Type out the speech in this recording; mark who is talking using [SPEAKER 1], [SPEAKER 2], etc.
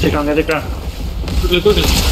[SPEAKER 1] 机场在这儿。
[SPEAKER 2] 对对对。